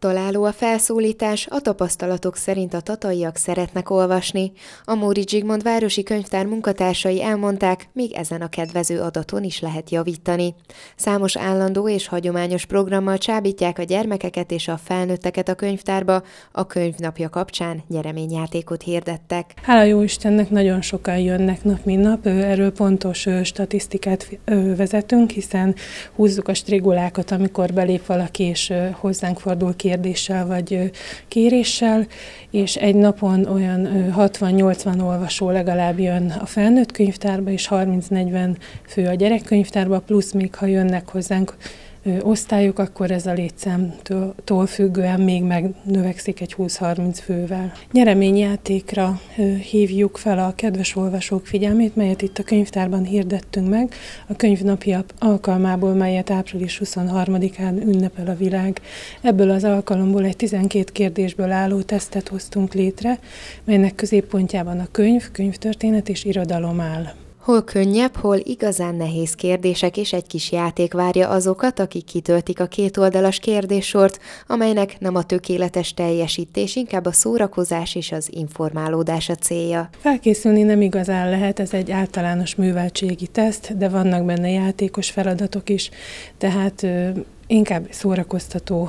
Találó a felszólítás, a tapasztalatok szerint a tataiak szeretnek olvasni. A Móri Zsigmond Városi Könyvtár munkatársai elmondták, még ezen a kedvező adaton is lehet javítani. Számos állandó és hagyományos programmal csábítják a gyermekeket és a felnőtteket a könyvtárba, a könyvnapja kapcsán nyereményjátékot hirdettek. Hála jó Istennek nagyon sokan jönnek nap, mint nap, erről pontos statisztikát vezetünk, hiszen húzzuk a strigulákat, amikor belép valaki és hozzánk fordul ki kérdéssel vagy kéréssel, és egy napon olyan 60-80 olvasó legalább jön a felnőtt könyvtárba, és 30-40 fő a gyerekkönyvtárba, plusz még ha jönnek hozzánk osztályok, akkor ez a létszámtól függően még megnövekszik egy 20-30 fővel. Nyereményjátékra hívjuk fel a kedves olvasók figyelmét, melyet itt a könyvtárban hirdettünk meg, a könyvnapja alkalmából, melyet április 23-án ünnepel a világ. Ebből az alkalomból egy 12 kérdésből álló tesztet hoztunk létre, melynek középpontjában a könyv, könyvtörténet és irodalom áll. Hol könnyebb, hol igazán nehéz kérdések és egy kis játék várja azokat, akik kitöltik a kétoldalas kérdéssort, amelynek nem a tökéletes teljesítés, inkább a szórakozás és az informálódás a célja. Felkészülni nem igazán lehet, ez egy általános műveltségi teszt, de vannak benne játékos feladatok is, tehát inkább szórakoztató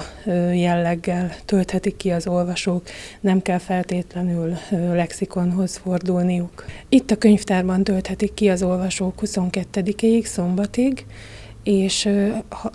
jelleggel tölthetik ki az olvasók, nem kell feltétlenül lexikonhoz fordulniuk. Itt a könyvtárban tölthetik ki az olvasók 22-ig, szombatig, és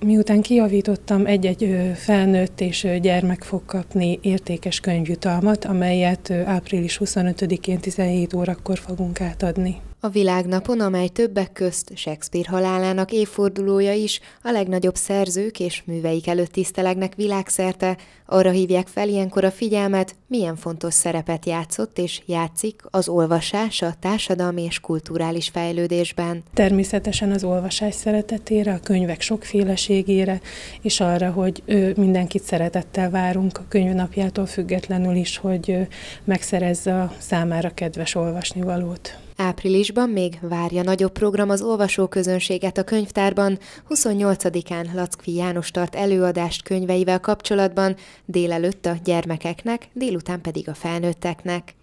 miután kijavítottam, egy-egy felnőtt és gyermek fog kapni értékes könyvjutalmat, amelyet április 25-én 17 órakor fogunk átadni. A világnapon, amely többek közt Shakespeare halálának évfordulója is, a legnagyobb szerzők és műveik előtt tisztelegnek világszerte, arra hívják fel ilyenkor a figyelmet, milyen fontos szerepet játszott és játszik az olvasás a társadalmi és kulturális fejlődésben. Természetesen az olvasás szeretetére, a könyvek sokféleségére, és arra, hogy mindenkit szeretettel várunk a könyvnapjától függetlenül is, hogy megszerezze a számára kedves olvasnivalót. Áprilisban még várja nagyobb program az olvasóközönséget a könyvtárban. 28-án Lackfi János tart előadást könyveivel kapcsolatban, délelőtt a gyermekeknek, délután pedig a felnőtteknek.